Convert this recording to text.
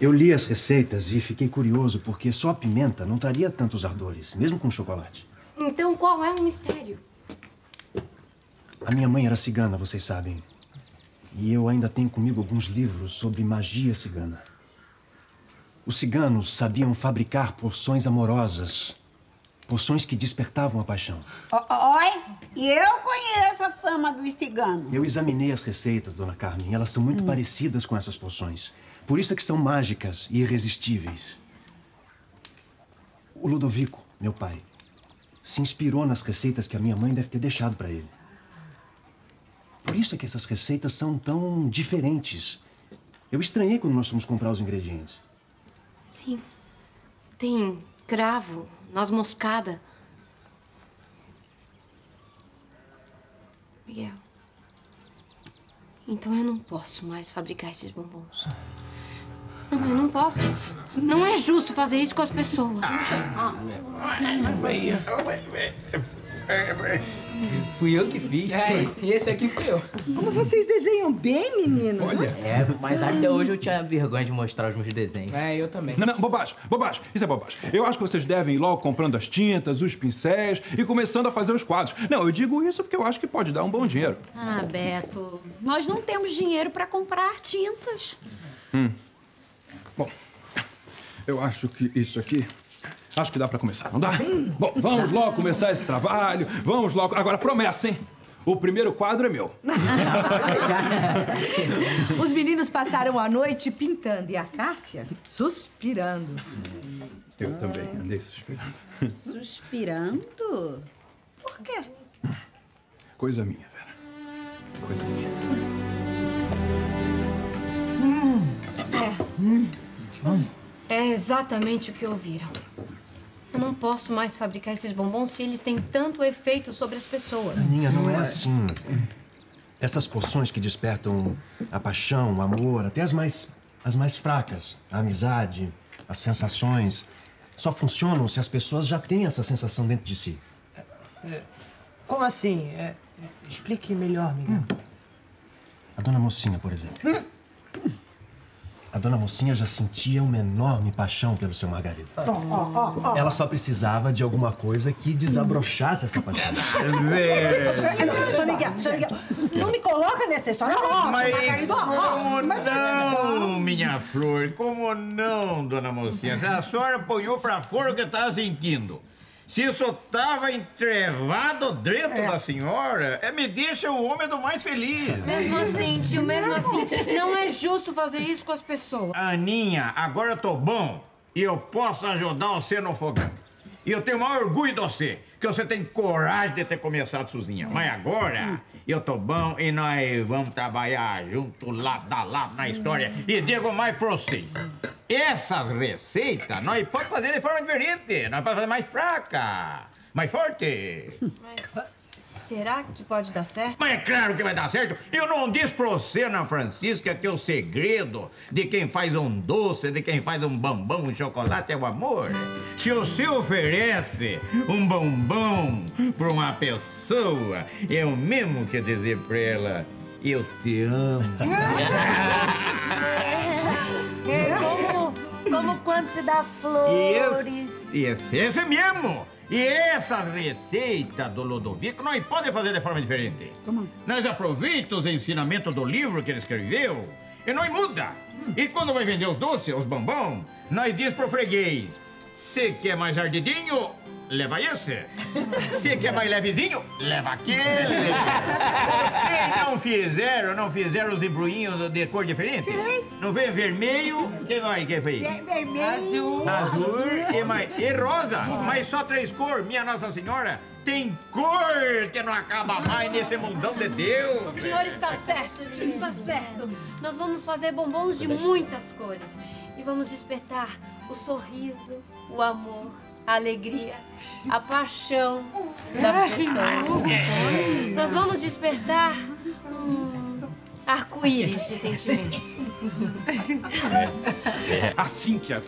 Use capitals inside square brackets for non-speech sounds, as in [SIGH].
Eu li as receitas e fiquei curioso porque só a pimenta não traria tantos ardores, mesmo com chocolate. Então qual é o mistério? A minha mãe era cigana, vocês sabem. E eu ainda tenho comigo alguns livros sobre magia cigana. Os ciganos sabiam fabricar poções amorosas. Poções que despertavam a paixão. Oi, e eu conheço a fama dos ciganos. Eu examinei as receitas, dona Carmen. Elas são muito parecidas com essas poções. Por isso é que são mágicas e irresistíveis. O Ludovico, meu pai, se inspirou nas receitas que a minha mãe deve ter deixado para ele. Por isso é que essas receitas são tão diferentes. Eu estranhei quando nós fomos comprar os ingredientes. Sim. Tem cravo, noz moscada. Miguel. Então eu não posso mais fabricar esses bombons. Posso. Não é justo fazer isso com as pessoas. Fui eu que fiz. É, e esse aqui fui eu. Como vocês desenham bem, meninos. né? É, mas até hoje eu tinha vergonha de mostrar os meus desenhos. É, eu também. Não, não, bobagem, bobagem. Isso é bobagem. Eu acho que vocês devem ir logo comprando as tintas, os pincéis e começando a fazer os quadros. Não, eu digo isso porque eu acho que pode dar um bom dinheiro. Ah, Beto, nós não temos dinheiro para comprar tintas. Bom, eu acho que isso aqui. Acho que dá pra começar, não dá? Bom, vamos logo começar esse trabalho. Vamos logo. Agora, promessa, hein? O primeiro quadro é meu. [LAUGHS] Os meninos passaram a noite pintando e a Cássia suspirando. Eu também andei suspirando. Suspirando? Por quê? Coisa minha, Vera. Coisa minha. É exatamente o que ouviram. Eu não posso mais fabricar esses bombons se eles têm tanto efeito sobre as pessoas. Aninha, não é assim. Essas poções que despertam a paixão, o amor, até as mais, as mais fracas, a amizade, as sensações, só funcionam se as pessoas já têm essa sensação dentro de si. Como assim? É, explique melhor, Miguel. A dona Mocinha, por exemplo. A dona Mocinha já sentia uma enorme paixão pelo seu Margarida. Ela só precisava de alguma coisa que desabrochasse essa paixão. [LAUGHS] São Miguel, São Miguel, não me coloca nessa história. Ó, Mas Margarida, como mas- não, minha flor? Como não, dona mocinha? Se a senhora apoiou pra fora o que estava sentindo. Se isso estava entrevado dentro da senhora, é, me deixa o homem do mais feliz. Mesmo assim, tio, mesmo assim, não é justo fazer isso com as pessoas. Aninha, agora eu tô bom e eu posso ajudar você no fogão. E eu tenho o maior orgulho de você, que você tem coragem de ter começado sozinha. Mas agora eu tô bom e nós vamos trabalhar junto, lado a lado na história. E digo mais pra vocês. Essas receitas nós podemos fazer de forma diferente. Nós podemos fazer mais fraca, mais forte. Mas será que pode dar certo? Mas é claro que vai dar certo. Eu não disse pra você, Ana Francisca, que o segredo de quem faz um doce, de quem faz um bombom, um chocolate é o amor. Se você oferece um bombom pra uma pessoa, eu mesmo que dizer pra ela, eu te amo. [LAUGHS] Como, como quando se dá flores. Esse, esse, esse mesmo! E essas receitas do Ludovico nós podemos fazer de forma diferente. Nós aproveitamos os ensinamentos do livro que ele escreveu e nós muda. E quando vai vender os doces, os bombons, nós diz pro freguês, se quer mais ardidinho, leva esse. [LAUGHS] Se quer mais levezinho, leva aquele. [LAUGHS] Vocês não fizeram, não fizeram os embrulhinhos de cor diferente? Não vem vermelho, que vai, que foi? Vermelho. Azul e, mais, e rosa, mas só três cores. Minha Nossa Senhora, tem cor que não acaba mais nesse mundão de Deus. O senhor está certo, tio, está certo. Nós vamos fazer bombons de muitas cores. E vamos despertar o sorriso, o amor, a alegria, a paixão das pessoas. Nós vamos despertar um arco-íris de sentimentos. Assim que a